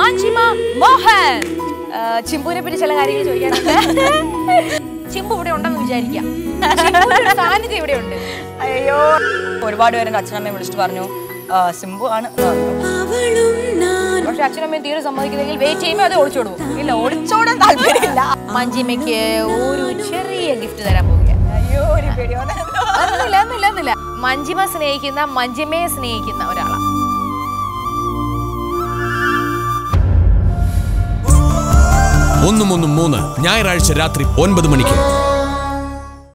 മഞ്ജിമ മോഹൻ. ചിമ്പുവിനെ പറ്റി ചില കാര്യങ്ങൾ ചോദിക്കാനുണ്ട്. ചിമ്പു ഇവിടെ ഉണ്ടെന്ന് വിചാരിക്കാം. സാന്നിധ്യം ഇവിടെ ഉണ്ട്. അയ്യോ. ഒരുപാട് പേര് എന്റെ അച്ഛനമ്മയെ വിളിച്ചിട്ട് പറഞ്ഞു സിമ്പു സിംബു ആണ്. പക്ഷെ അച്ഛനമ്മയും തീരെ സമ്മതിക്കുന്നെങ്കിൽ വെയിറ്റ് ചെയ്യുമ്പോൾ അത് ഒളിച്ചോടും ഇല്ല ഒളിച്ചോടാൻ താല്പര്യമില്ല. മഞ്ജിമയ്ക്ക് ഒരു ചെറിയ ഗിഫ്റ്റ് തരാൻ പോവുകയാണ്. അയ്യോ ഒരു പേടിയോ ഒന്നുമില്ല ഒന്നുമില്ല ഒന്നുമില്ല മഞ്ജിമ സ്നേഹിക്കുന്ന മഞ്ജിമയെ സ്നേഹിക്കുന്ന ഒരാളാണ്. ഒന്നും ഒന്നും മൂന്ന് ഞായറാഴ്ച രാത്രി ഒൻപത് മണിക്ക്.